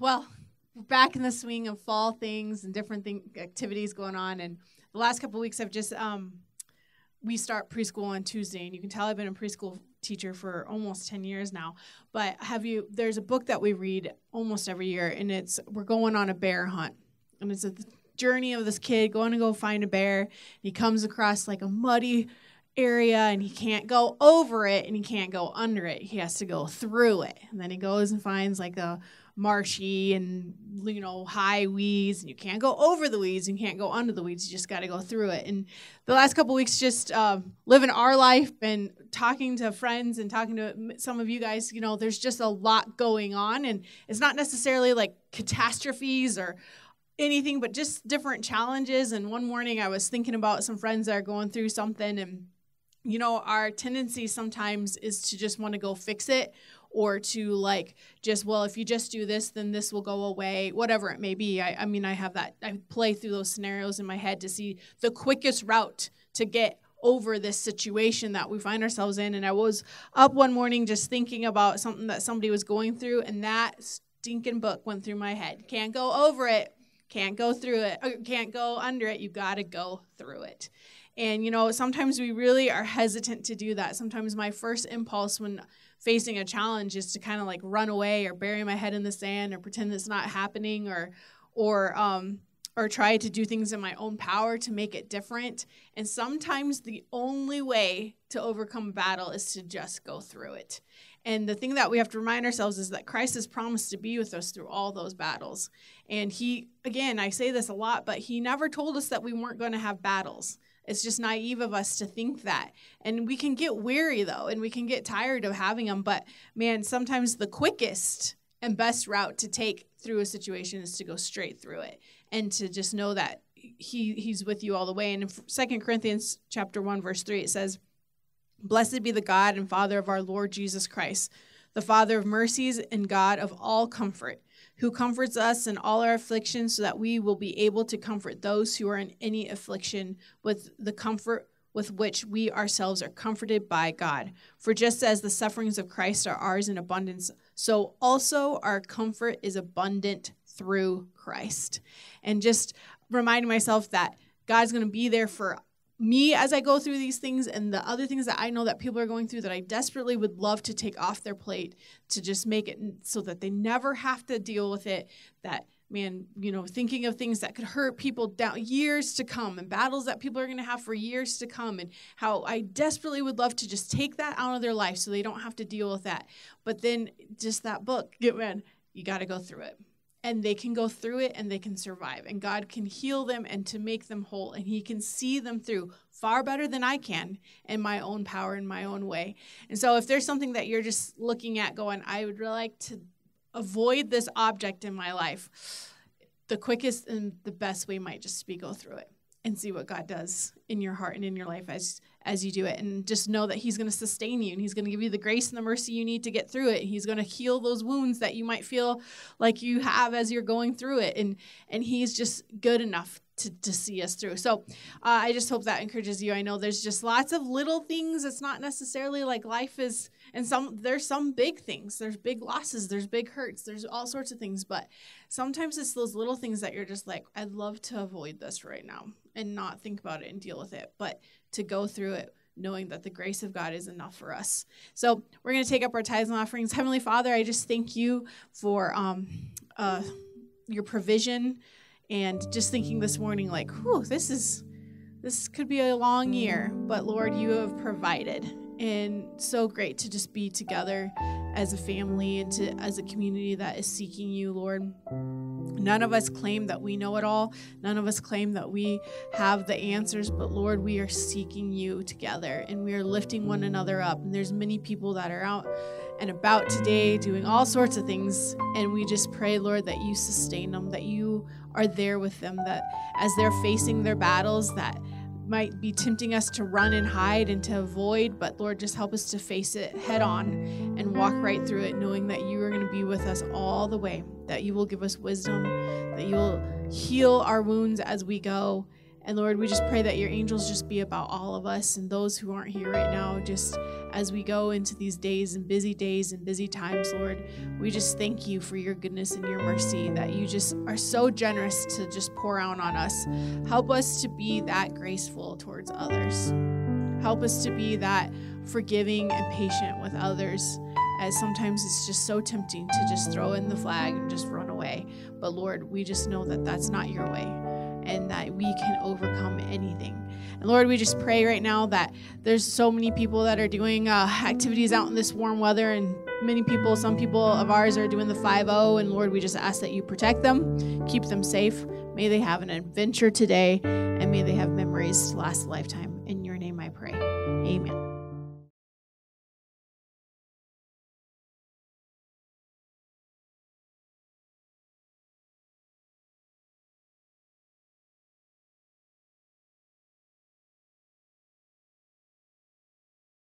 well, we're back in the swing of fall things and different thing, activities going on. And the last couple weeks, I've just um, we start preschool on Tuesday, and you can tell I've been a preschool teacher for almost 10 years now. But have you? There's a book that we read almost every year, and it's we're going on a bear hunt, and it's a journey of this kid going to go find a bear. He comes across like a muddy area and he can't go over it and he can't go under it. He has to go through it. And then he goes and finds like a marshy and you know high weeds and you can't go over the weeds and you can't go under the weeds you just got to go through it. And the last couple weeks just uh, living our life and talking to friends and talking to some of you guys you know there's just a lot going on. And it's not necessarily like catastrophes or anything but just different challenges. And one morning i was thinking about some friends that are going through something and you know our tendency sometimes is to just want to go fix it or to like just well if you just do this then this will go away whatever it may be. I, I mean i have that i play through those scenarios in my head to see the quickest route to get over this situation that we find ourselves in. And i was up one morning just thinking about something that somebody was going through and that stinking book went through my head. Can't go over it. Can't go through it. Uh, can't go under it. You got to go through it and you know sometimes we really are hesitant to do that sometimes my first impulse when facing a challenge is to kind of like run away or bury my head in the sand or pretend it's not happening or or um or try to do things in my own power to make it different. And sometimes the only way to overcome battle is to just go through it. And the thing that we have to remind ourselves is that Christ has promised to be with us through all those battles. And He, again, I say this a lot, but He never told us that we weren't going to have battles. It's just naive of us to think that. And we can get weary though, and we can get tired of having them. But man, sometimes the quickest and best route to take through a situation is to go straight through it and to just know that he he's with you all the way. And in Second Corinthians chapter 1 verse 3 it says, "Blessed be the God and Father of our Lord Jesus Christ, the Father of mercies and God of all comfort." who comforts us in all our afflictions so that we will be able to comfort those who are in any affliction with the comfort with which we ourselves are comforted by God. For just as the sufferings of Christ are ours in abundance, so also our comfort is abundant through Christ. And just reminding myself that God's going to be there for me as I go through these things and the other things that I know that people are going through that I desperately would love to take off their plate to just make it so that they never have to deal with it. That man, you know, thinking of things that could hurt people down years to come and battles that people are going to have for years to come and how I desperately would love to just take that out of their life so they don't have to deal with that. But then just that book, get man, you got to go through it and they can go through it and they can survive. And god can heal them and to make them whole. And he can see them through far better than i can in my own power in my own way. And so if there's something that you're just looking at going i would really like to avoid this object in my life the quickest and the best way might just be go through it and see what god does in your heart and in your life as as you do it. And just know that he's going to sustain you and he's going to give you the grace and the mercy you need to get through it. He's going to heal those wounds that you might feel like you have as you're going through it. And and he's just good enough to, to see us through. So uh, i just hope that encourages you. I know there's just lots of little things. It's not necessarily like life is and some there's some big things. There's big losses. There's big hurts. There's all sorts of things. But sometimes it's those little things that you're just like i'd love to avoid this right now and not think about it and deal with it but to go through it knowing that the grace of God is enough for us. So we're going to take up our tithes and offerings. Heavenly Father, I just thank you for um, uh, your provision and just thinking this morning, like, whew, this is this could be a long year, but Lord, you have provided and so great to just be together as a family and to as a community that is seeking you lord. None of us claim that we know it all. None of us claim that we have the answers but lord we are seeking you together and we are lifting one another up. And there's many people that are out and about today doing all sorts of things and we just pray lord that you sustain them that you are there with them that as they're facing their battles that might be tempting us to run and hide and to avoid, but Lord, just help us to face it head on and walk right through it, knowing that you are going to be with us all the way, that you will give us wisdom, that you will heal our wounds as we go, And Lord, we just pray that your angels just be about all of us and those who aren't here right now, just as we go into these days and busy days and busy times, Lord. We just thank you for your goodness and your mercy that you just are so generous to just pour out on us. Help us to be that graceful towards others. Help us to be that forgiving and patient with others as sometimes it's just so tempting to just throw in the flag and just run away. But Lord, we just know that that's not your way and that we can overcome anything. And Lord, we just pray right now that there's so many people that are doing uh, activities out in this warm weather, and many people, some people of ours are doing the 5 0. And Lord, we just ask that you protect them, keep them safe. May they have an adventure today, and may they have memories to last a lifetime. Amen.